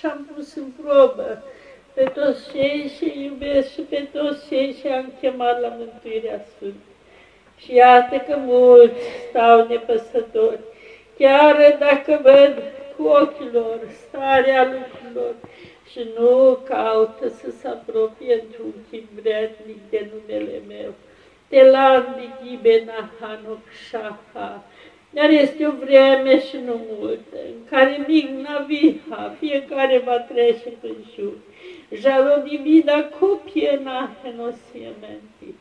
și am pus în probă pe toți cei ce iubesc și pe toți cei ce am chemat la mântuirea Sfântă. Și iată că mulți stau nepăsători, chiar dacă văd cu ochii lor starea lucrurilor și nu caută să se apropie într-un chip vrednic de numele meu. Telan de ghibena hanok shaha, dar este o vreme și nu multă, în care migna viha, fiecare va trece prin jur. Jalo divida copie na henosiementi.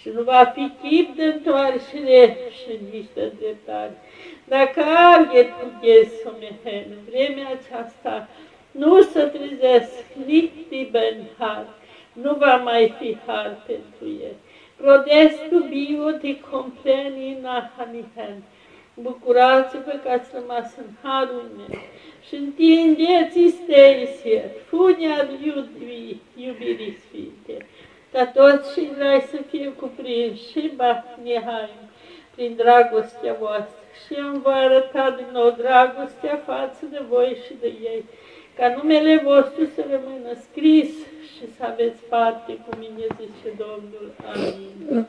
Și nu va fi chip de întoarcere și nici de dreptare. Dacă arge tu ghesomehen, în vremea aceasta, nu se trezesc nici ben har, nu va mai fi har pentru el. Prodestu bio de compleni na hanihen, Bucurați-vă că ați rămas în harul meu și întindeți steisia, funea iubirii sfinte, ca toți și vrei să fie cuprinși și Bahnihaim prin dragostea voastră și îmi voi arăta din nou dragostea față de voi și de ei, ca numele vostru să rămână scris și să aveți parte cu mine, zice Domnul. Amin.